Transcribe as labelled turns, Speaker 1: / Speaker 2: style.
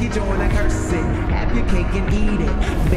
Speaker 1: You join joy curse it. Have your cake and eat it.